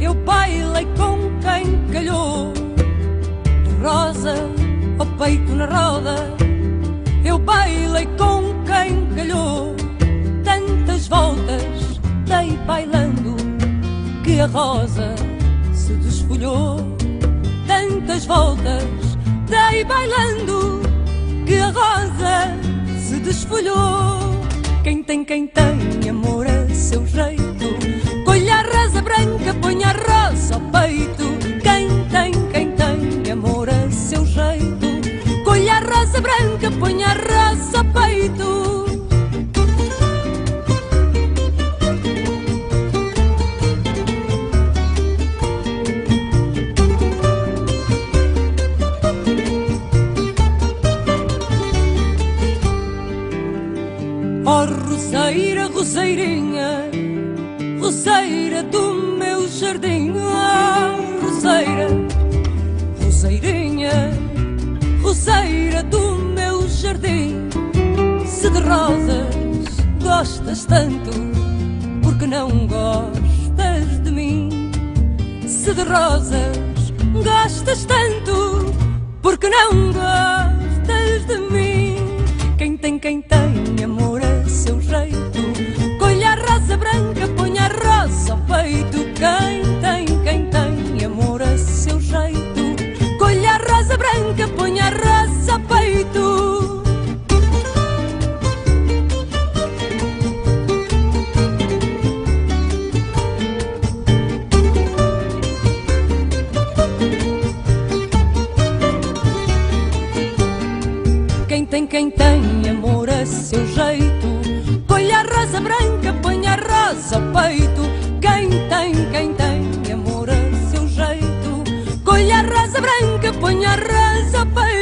eu bailei com quem calhou. De rosa ao peito na roda, eu bailei com quem calhou. Tantas voltas dei bailando que a rosa se desfolhou. Tantas voltas dei bailando que a rosa se desfolhou. Quem tem, quem tem amor a seu rei a branca, põe a rosa ao peito. Oh, roceira, roceirinha, roceira do meu jardim. Oh, roceira, roceirinha, roceira do meu jardim. Se de rosas gostas tanto, porque não gostas de mim? Se de rosas gostas tanto, porque não gostas de mim? Tem, quem tem amor a seu jeito, colha a rosa branca, põe a rosa ao peito. Quem tem, quem tem amor a seu jeito, colha a rosa branca, põe a rosa ao peito.